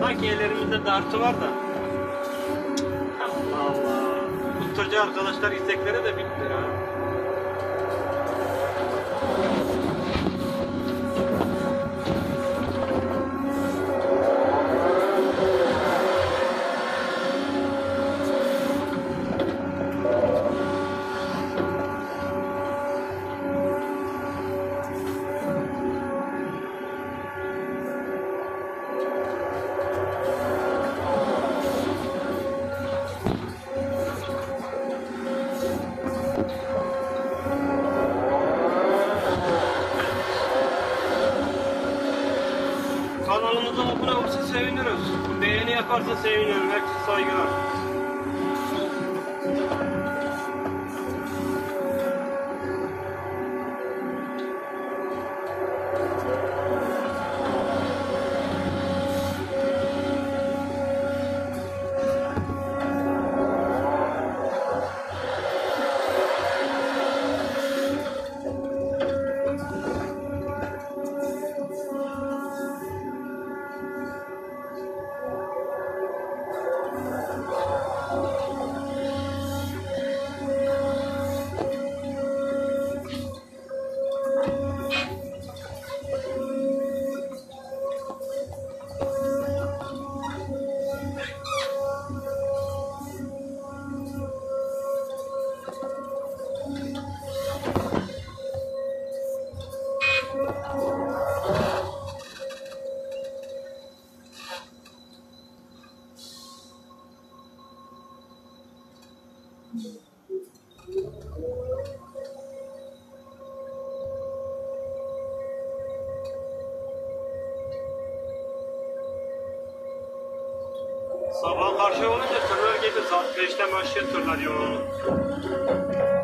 Sanki ellerimizde dartı var da. Allah Allah. Tutturcu arkadaşlar istekleri de bitti ha. Kanalımıza abone olursa seviniriz. Beğeni yaparsa sevinirim. Herkese saygılar. Sabah karşı olunca tırlar gelir. Saat 5'ten başlıyor tırlar yoğunluğu.